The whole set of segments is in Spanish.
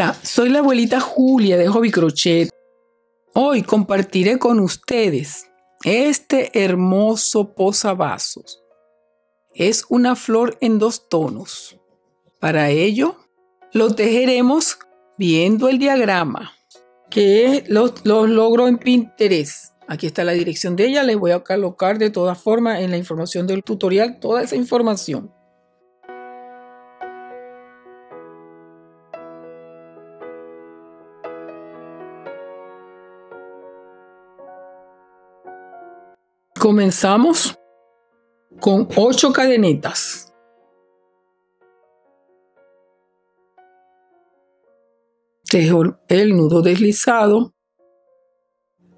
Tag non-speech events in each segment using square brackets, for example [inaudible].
Hola, soy la abuelita Julia de Hobby Crochet. Hoy compartiré con ustedes este hermoso posavasos. Es una flor en dos tonos. Para ello, lo tejeremos viendo el diagrama que lo, lo logro en Pinterest. Aquí está la dirección de ella. Les voy a colocar de todas formas en la información del tutorial toda esa información. Comenzamos con 8 cadenitas. Tejo el nudo deslizado,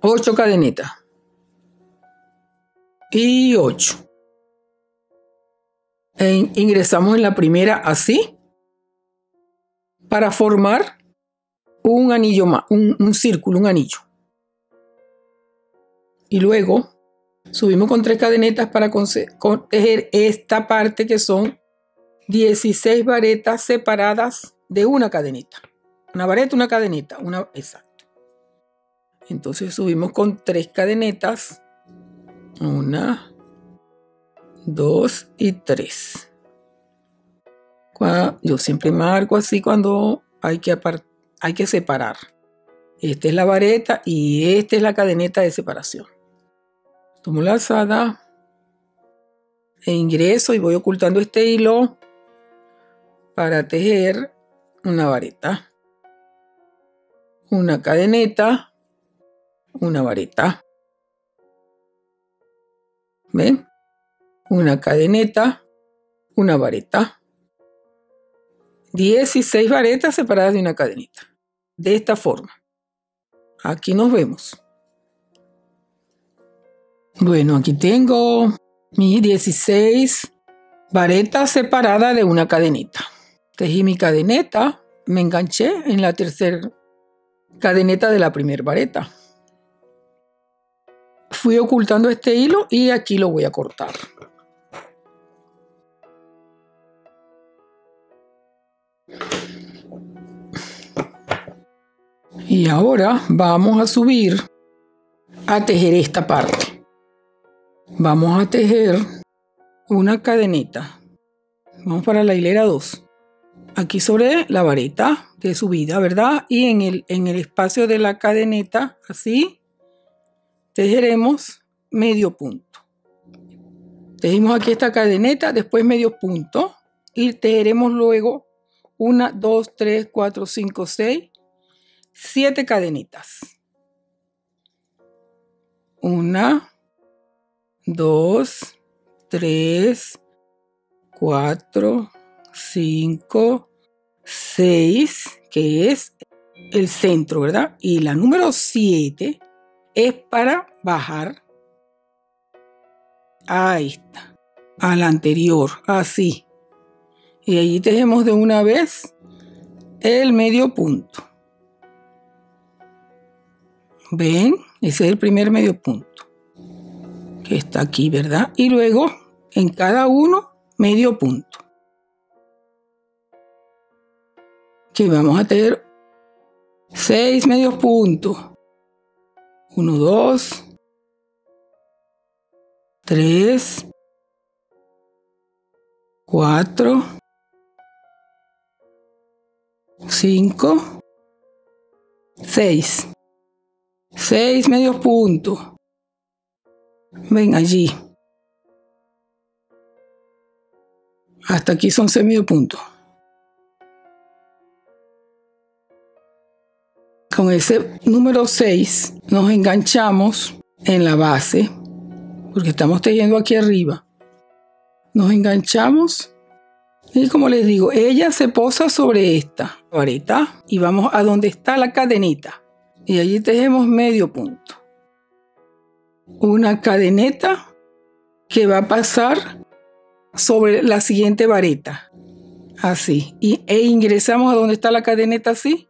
8 cadenitas y 8. E ingresamos en la primera así para formar un anillo más, un círculo, un anillo. Y luego Subimos con tres cadenetas para tejer esta parte que son 16 varetas separadas de una cadeneta. Una vareta, una cadeneta, una exacto. Entonces subimos con tres cadenetas. Una, dos y tres. Yo siempre marco así cuando hay que, hay que separar. Esta es la vareta y esta es la cadeneta de separación. Tomo la lazada e ingreso y voy ocultando este hilo para tejer una vareta, una cadeneta, una vareta. ¿Ven? Una cadeneta, una vareta. 16 varetas separadas de una cadeneta. De esta forma. Aquí nos vemos. Bueno, aquí tengo mis 16 varetas separadas de una cadeneta. Tejí mi cadeneta, me enganché en la tercera cadeneta de la primera vareta. Fui ocultando este hilo y aquí lo voy a cortar. Y ahora vamos a subir a tejer esta parte. Vamos a tejer una cadenita. Vamos para la hilera 2. Aquí sobre la vareta de subida, ¿verdad? Y en el, en el espacio de la cadeneta, así, tejeremos medio punto. Tejimos aquí esta cadeneta, después medio punto. Y tejeremos luego una, dos, tres, cuatro, cinco, seis, siete cadenitas. Una, 2, 3, 4, 5, 6, que es el centro, ¿verdad? Y la número 7 es para bajar a esta, a la anterior, así. Y allí tejemos de una vez el medio punto. ¿Ven? Ese es el primer medio punto está aquí, ¿verdad? Y luego en cada uno medio punto. Que vamos a tener seis medios puntos. Uno, dos, tres, cuatro, cinco, seis. Seis medios puntos. Ven allí. Hasta aquí son medio punto. Con ese número 6 nos enganchamos en la base, porque estamos tejiendo aquí arriba. Nos enganchamos y como les digo, ella se posa sobre esta vareta y vamos a donde está la cadenita. Y allí tejemos medio punto una cadeneta que va a pasar sobre la siguiente vareta. Así. Y, e ingresamos a donde está la cadeneta así,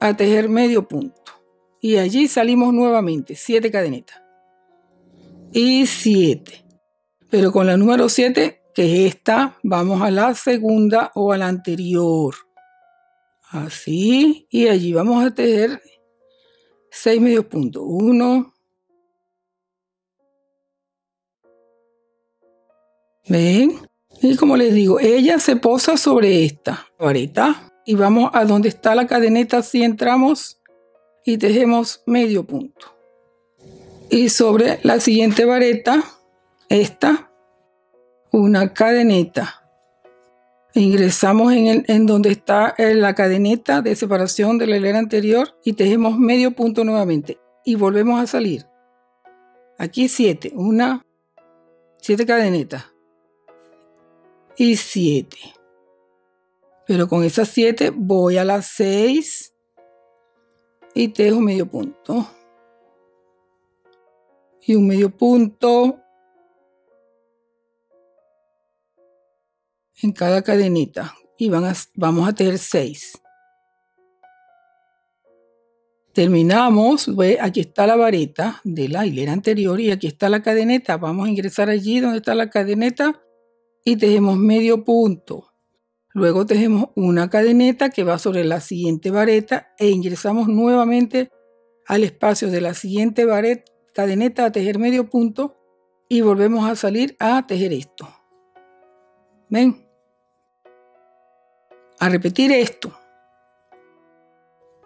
a tejer medio punto. Y allí salimos nuevamente, siete cadenetas. Y siete. Pero con la número siete, que es esta, vamos a la segunda o a la anterior. Así. Y allí vamos a tejer seis medios puntos. Uno. ¿Ven? Y como les digo, ella se posa sobre esta vareta y vamos a donde está la cadeneta, si entramos y tejemos medio punto. Y sobre la siguiente vareta, esta, una cadeneta. Ingresamos en, el, en donde está eh, la cadeneta de separación de la hilera anterior y tejemos medio punto nuevamente. Y volvemos a salir. Aquí siete, una, siete cadenetas. Y siete. Pero con esas 7 voy a las 6 y tejo medio punto. Y un medio punto en cada cadenita. Y van a, vamos a tejer 6. Terminamos, ve, aquí está la vareta de la hilera anterior y aquí está la cadeneta. Vamos a ingresar allí donde está la cadeneta y tejemos medio punto. Luego tejemos una cadeneta que va sobre la siguiente vareta e ingresamos nuevamente al espacio de la siguiente vareta, cadeneta a tejer medio punto y volvemos a salir a tejer esto. ¿Ven? A repetir esto.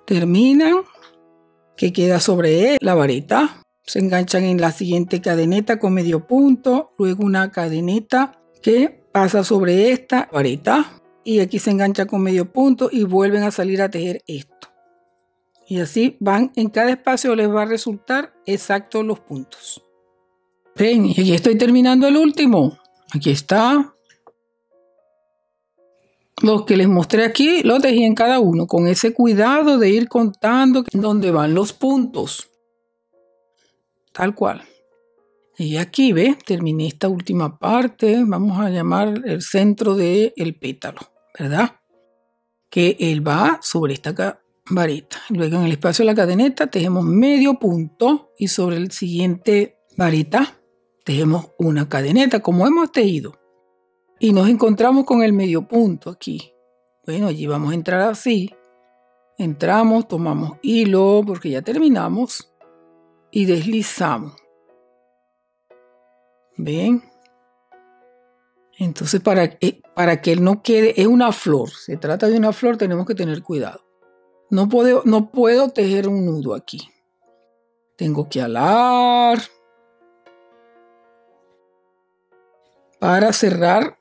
Terminan, que queda sobre la vareta. Se enganchan en la siguiente cadeneta con medio punto, luego una cadeneta que pasa sobre esta vareta y aquí se engancha con medio punto y vuelven a salir a tejer esto. Y así van, en cada espacio les va a resultar exactos los puntos. Ven, y aquí estoy terminando el último. Aquí está. Los que les mostré aquí, lo tejí en cada uno, con ese cuidado de ir contando dónde van los puntos. Tal cual. Y aquí, ve, terminé esta última parte. Vamos a llamar el centro del el pétalo. ¿verdad? Que él va sobre esta vareta. Luego en el espacio de la cadeneta tejemos medio punto y sobre el siguiente vareta tejemos una cadeneta como hemos tejido. Y nos encontramos con el medio punto aquí. Bueno, allí vamos a entrar así. Entramos, tomamos hilo porque ya terminamos y deslizamos. ¿Ven? Entonces, para, para que él no quede, es una flor, se trata de una flor, tenemos que tener cuidado. No puedo, no puedo tejer un nudo aquí. Tengo que alar para cerrar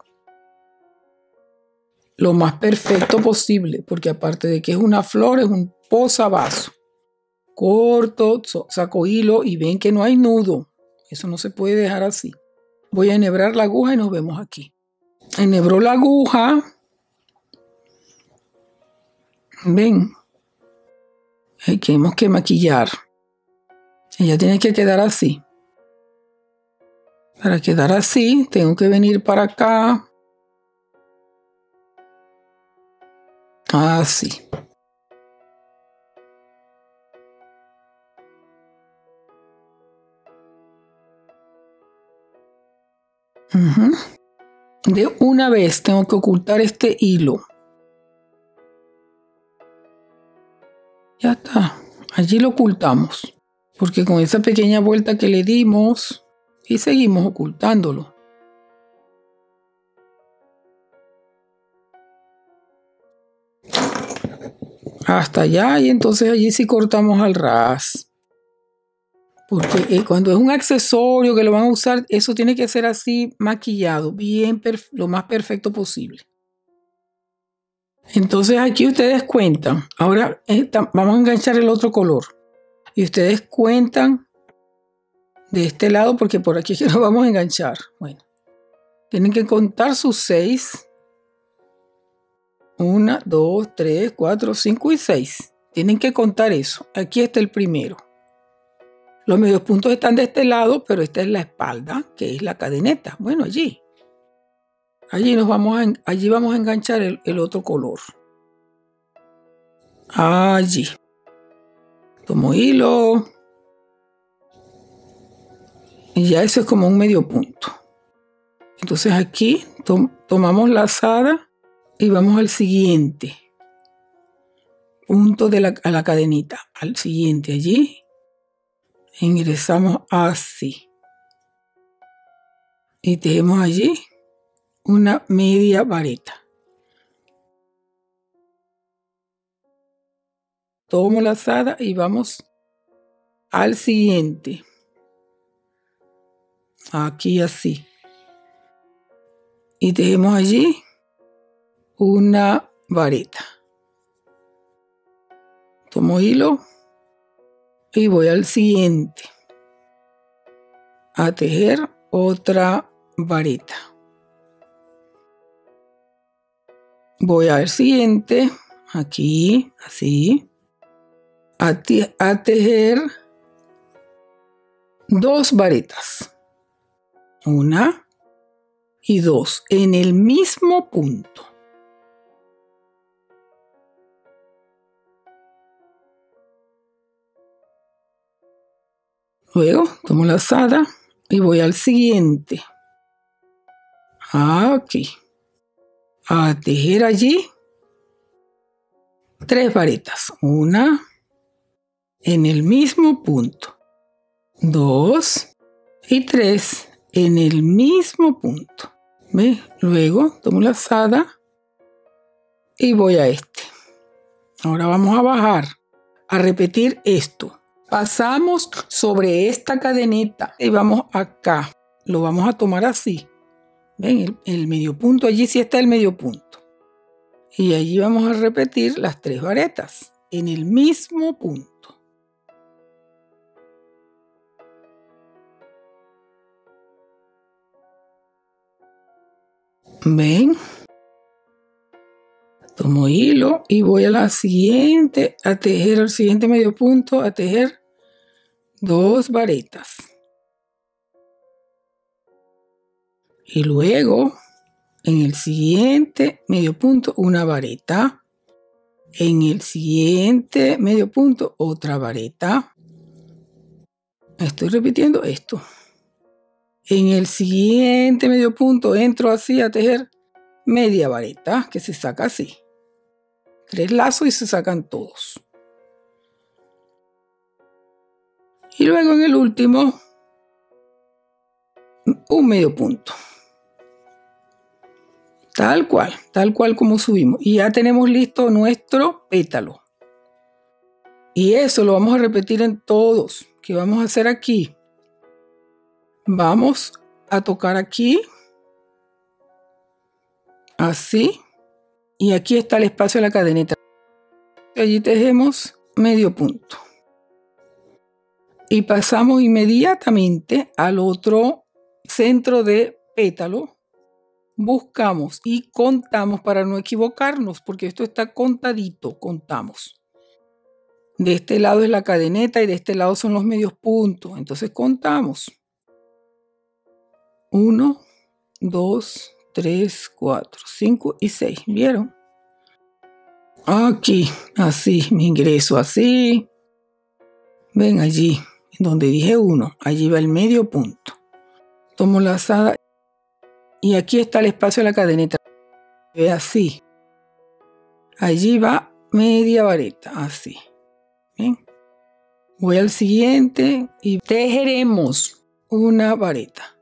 lo más perfecto posible, porque aparte de que es una flor, es un posavasos. Corto, saco hilo y ven que no hay nudo. Eso no se puede dejar así. Voy a enhebrar la aguja y nos vemos aquí. Enhebró la aguja. Ven. Que, tenemos que maquillar. Ella tiene que quedar así. Para quedar así, tengo que venir para acá. Así. De una vez tengo que ocultar este hilo. Ya está. Allí lo ocultamos. Porque con esa pequeña vuelta que le dimos y seguimos ocultándolo. Hasta allá y entonces allí sí cortamos al ras. Porque eh, cuando es un accesorio que lo van a usar, eso tiene que ser así maquillado, bien lo más perfecto posible. Entonces aquí ustedes cuentan. Ahora vamos a enganchar el otro color. Y ustedes cuentan de este lado porque por aquí es [laughs] que vamos a enganchar. Bueno, tienen que contar sus seis. Una, dos, tres, cuatro, cinco y seis. Tienen que contar eso. Aquí está el primero. Los medios puntos están de este lado, pero esta es la espalda, que es la cadeneta. Bueno, allí. Allí, nos vamos a, allí vamos a enganchar el, otro color. Allí. Tomo hilo. Y ya eso es como un medio punto. Entonces aquí tomamos la azada y vamos al siguiente. punto de la, a la cadenita. Al siguiente allí. Ingresamos así. Y tenemos allí una media vareta. Tomo la lazada y vamos al siguiente. Aquí así. Y tenemos allí una vareta. Tomo hilo y voy al siguiente. A tejer otra vareta. Voy al siguiente, aquí, así, a, a tejer dos varetas. Una y dos en el mismo punto. Luego tomo la asada y voy al siguiente. Aquí. A tejer allí tres varetas. Una en el mismo punto. Dos y tres en el mismo punto. ¿Ve? Luego tomo la asada y voy a este. Ahora vamos a bajar, a repetir esto. Pasamos sobre esta cadeneta y vamos acá. Lo vamos a tomar así. ¿Ven? El, medio punto, allí sí está el medio punto. Y allí vamos a repetir las tres varetas en el mismo punto. ¿Ven? Tomo hilo y voy a la siguiente, a tejer el siguiente medio punto, a tejer dos varetas. Y luego, en el siguiente medio punto, una vareta. En el siguiente medio punto, otra vareta. Estoy repitiendo esto. En el siguiente medio punto entro así a tejer media vareta que se saca así tres lazos y se sacan todos. Y luego en el último, un medio punto. Tal cual, tal cual como subimos. Y ya tenemos listo nuestro pétalo. Y eso lo vamos a repetir en todos. ¿Qué vamos a hacer aquí? Vamos a tocar aquí. Así y aquí está el espacio de la cadeneta. Allí tejemos medio punto. Y pasamos inmediatamente al otro centro de pétalo. Buscamos y contamos para no equivocarnos, porque esto está contadito, contamos. De este lado es la cadeneta y de este lado son los medios puntos. Entonces contamos. Uno, dos, 3, 4, 5 y 6. ¿Vieron? Aquí, así, me ingreso así. Ven allí, donde dije 1, allí va el medio punto. Tomo la asada y aquí está el espacio de la cadeneta. Ve así. Allí va media vareta, así. ¿Ven? Voy al siguiente y tejeremos una vareta.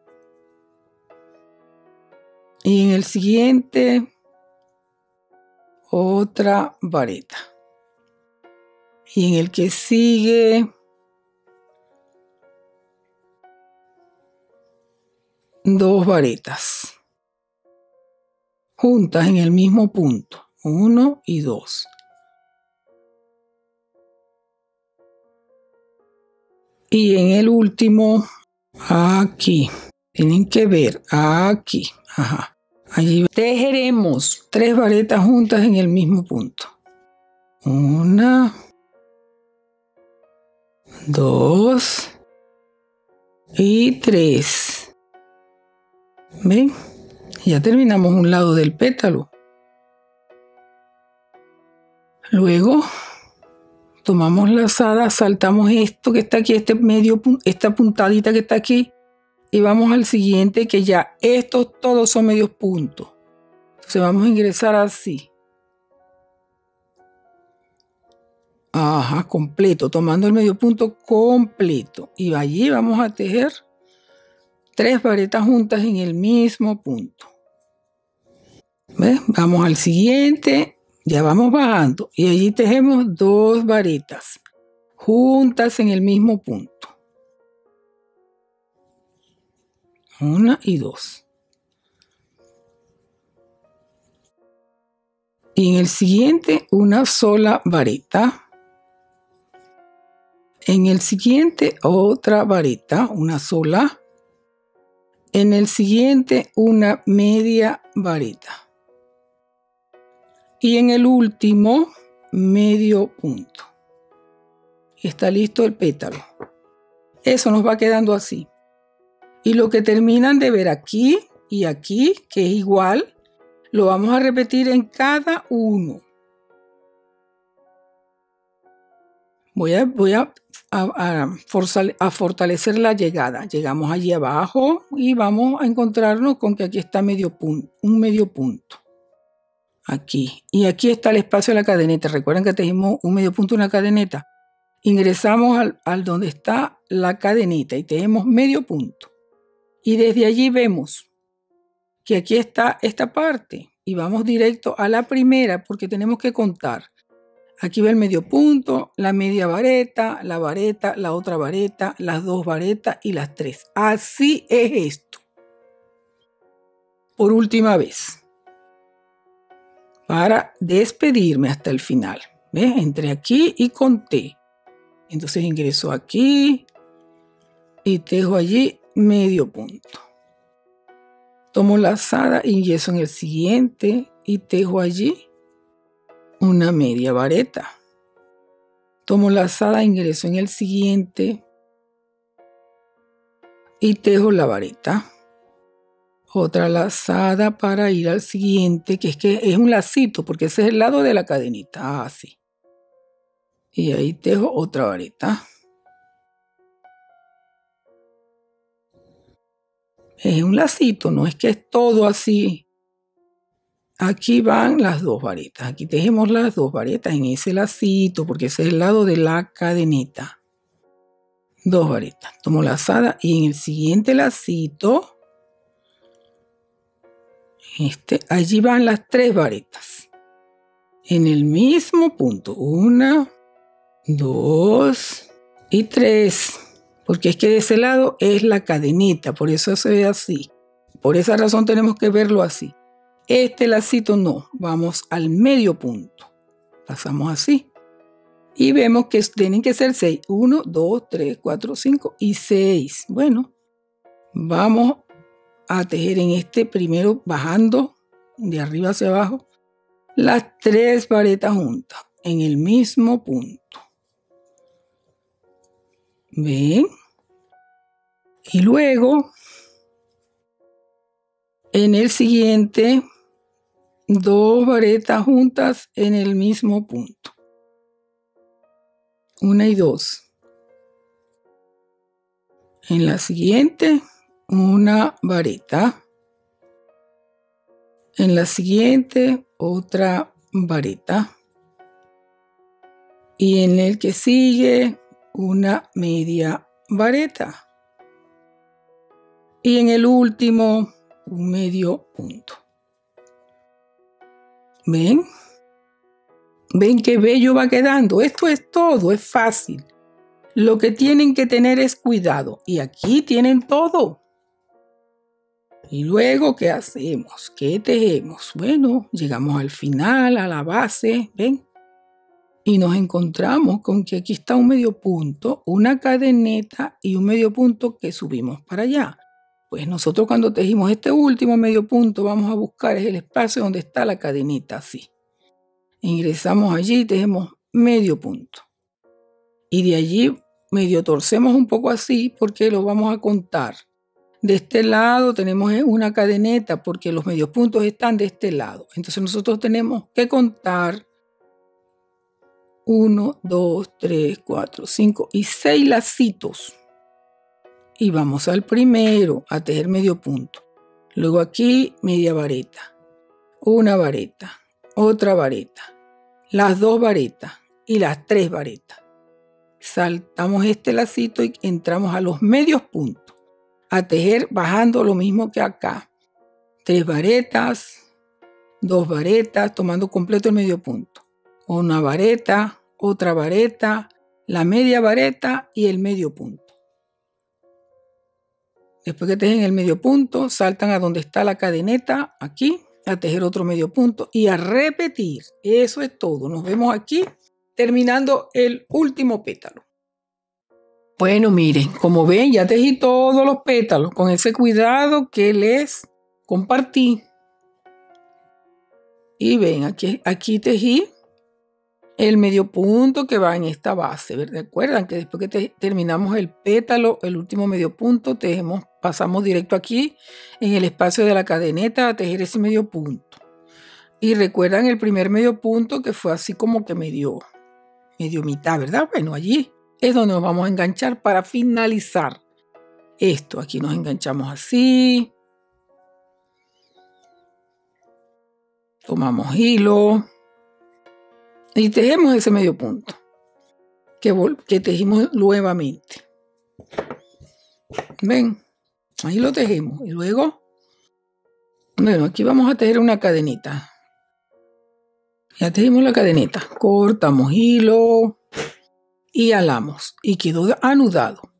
Y en el siguiente, otra vareta. Y en el que sigue, dos varetas. Juntas en el mismo punto. Uno y dos. Y en el último, aquí. Tienen que ver aquí. Ajá. Allí tejeremos tres varetas juntas en el mismo punto. Una, dos y tres. ¿Ven? Ya terminamos un lado del pétalo. Luego tomamos la asada, saltamos esto que está aquí, este medio, esta puntadita que está aquí, y vamos al siguiente que ya estos todos son medios puntos. Entonces vamos a ingresar así. Ajá, completo, tomando el medio punto completo. Y allí vamos a tejer tres varetas juntas en el mismo punto. ¿Ves? Vamos al siguiente, ya vamos bajando. Y allí tejemos dos varetas juntas en el mismo punto. Una y dos. Y en el siguiente una sola vareta. En el siguiente otra vareta, una sola. En el siguiente una media vareta. Y en el último medio punto. Está listo el pétalo. Eso nos va quedando así. Y lo que terminan de ver aquí y aquí, que es igual, lo vamos a repetir en cada uno. Voy a, voy a, a, fortalecer la llegada. Llegamos allí abajo y vamos a encontrarnos con que aquí está medio punto, un medio punto. Aquí. Y aquí está el espacio de la cadeneta. Recuerden que tenemos un medio punto, una cadeneta. Ingresamos al, al donde está la cadeneta y tenemos medio punto. Y desde allí vemos que aquí está esta parte y vamos directo a la primera porque tenemos que contar. Aquí va el medio punto, la media vareta, la vareta, la otra vareta, las dos varetas y las tres. Así es esto. Por última vez. Para despedirme hasta el final. ¿Ves? Entré aquí y conté. Entonces ingreso aquí y tejo allí medio punto. Tomo la lazada, ingreso en el siguiente y tejo allí una media vareta. Tomo la lazada, ingreso en el siguiente y tejo la vareta. Otra lazada para ir al siguiente, que es que es un lacito, porque ese es el lado de la cadenita, así. y ahí tejo otra vareta. Es un lacito, no es que es todo así. Aquí van las dos varetas. Aquí tejemos las dos varetas en ese lacito, porque ese es el lado de la cadenita. Dos varetas. Tomo lazada y en el siguiente lacito, este, allí van las tres varetas. En el mismo punto. Una, dos y tres porque es que de ese lado es la cadenita, por eso se ve así. Por esa razón tenemos que verlo así. Este lacito no, vamos al medio punto. Pasamos así. Y vemos que tienen que ser 6. 1, 2, 3, 4, 5 y 6. Bueno, vamos a tejer en este primero bajando de arriba hacia abajo las tres varetas juntas en el mismo punto. ¿Ven? Y luego, en el siguiente, dos varetas juntas en el mismo punto. Una y dos. En la siguiente, una vareta. En la siguiente, otra vareta. Y en el que sigue, una media vareta. Y en el último, un medio punto. ¿Ven? ¿Ven qué bello va quedando? Esto es todo, es fácil. Lo que tienen que tener es cuidado. Y aquí tienen todo. Y luego, ¿qué hacemos? ¿Qué tejemos? Bueno, llegamos al final, a la base. ¿Ven? Y nos encontramos con que aquí está un medio punto, una cadeneta y un medio punto que subimos para allá. Pues nosotros cuando tejimos este último medio punto vamos a buscar el espacio donde está la cadeneta así. Ingresamos allí y tejemos medio punto. Y de allí medio torcemos un poco así porque lo vamos a contar. De este lado tenemos una cadeneta porque los medios puntos están de este lado. Entonces nosotros tenemos que contar 1, 2, 3, 4, 5 y 6 lacitos. Y vamos al primero a tejer medio punto. Luego aquí media vareta. Una vareta. Otra vareta. Las dos varetas. y las tres varetas. Saltamos este lacito y entramos a los medios puntos. A tejer bajando lo mismo que acá. Tres varetas, dos varetas, tomando completo el medio punto. Una vareta, otra vareta, la media vareta y el medio punto. Después que tejen el medio punto, saltan a donde está la cadeneta, aquí, a tejer otro medio punto y a repetir. Eso es todo. Nos vemos aquí terminando el último pétalo. Bueno, miren, como ven, ya tejí todos los pétalos con ese cuidado que les compartí. Y ven, aquí, aquí tejí el medio punto que va en esta base. Recuerdan que después que terminamos el pétalo, el último medio punto, pasamos directo aquí en el espacio de la cadeneta a tejer ese medio punto. Y recuerdan el primer medio punto que fue así como que medio, medio mitad, ¿verdad? Bueno, allí es donde nos vamos a enganchar para finalizar esto. Aquí nos enganchamos así. Tomamos hilo y tejemos ese medio punto que, que tejimos nuevamente. Ven, ahí lo tejemos. Y luego, bueno, aquí vamos a tejer una cadenita. Ya tejimos la cadenita. Cortamos hilo y alamos. Y quedó anudado.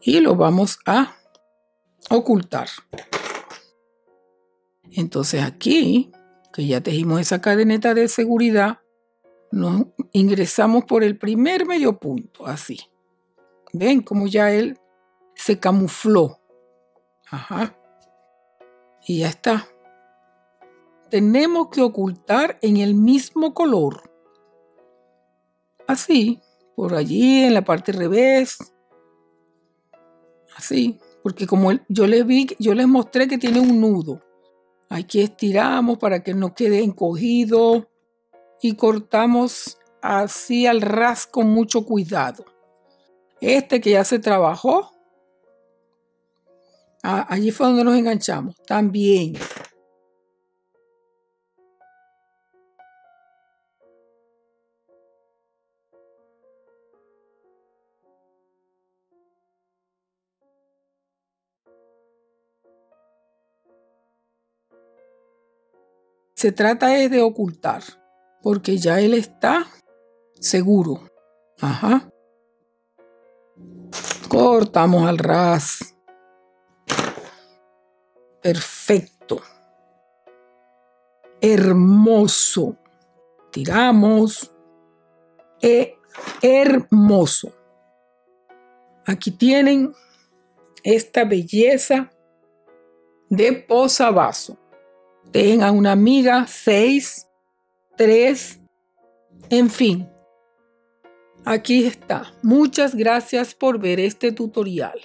Y lo vamos a ocultar. Entonces aquí, que ya tejimos esa cadeneta de seguridad, nos ingresamos por el primer medio punto, así. Ven como ya él se camufló. Ajá. Y ya está. Tenemos que ocultar en el mismo color. Así, por allí en la parte revés. Así, porque como yo les vi, yo les mostré que tiene un nudo. Aquí estiramos para que no quede encogido y cortamos así al ras con mucho cuidado. Este que ya se trabajó, allí fue donde nos enganchamos, también. Se trata es de ocultar porque ya él está seguro. Ajá. Cortamos al ras. Perfecto. Hermoso. Tiramos. E hermoso. Aquí tienen esta belleza de posavaso. Tengan una amiga, seis tres, en fin. Aquí está. Muchas gracias por ver este tutorial.